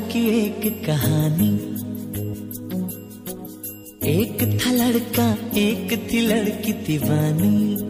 की एक कहानी। एक था लड़का एक थी लड़की दीवानी।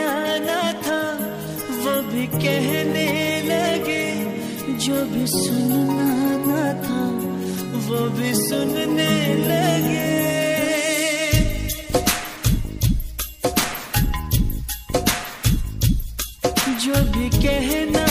कहना था, वो भी कहने लगे, जो भी सुनना था, वो भी सुनने लगे। जो भी कहना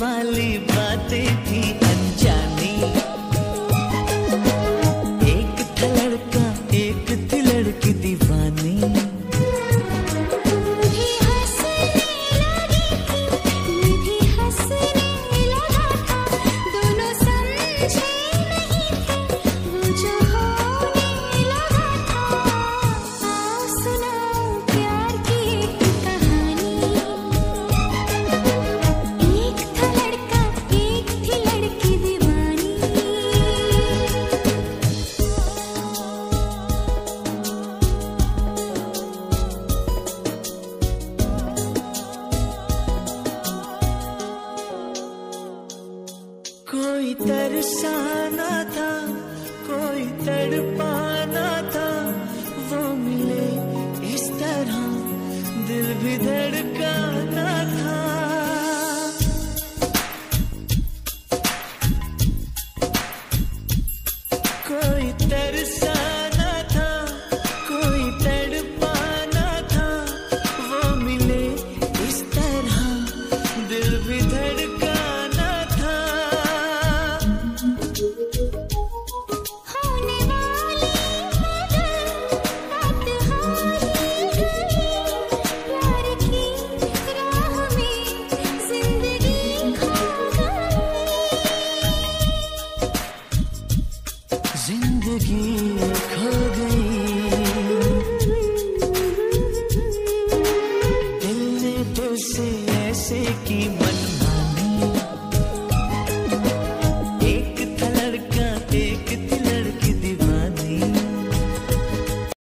वाली बातें थी अनजानी एक था एक थी लड़की समझे नहीं कोई तरसाना था कोई तड़पाना ज़िंदगी खो गई। दिल ने दिल से ऐसे की मन